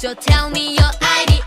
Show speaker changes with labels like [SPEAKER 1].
[SPEAKER 1] So tell me your ID